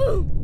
Ooh.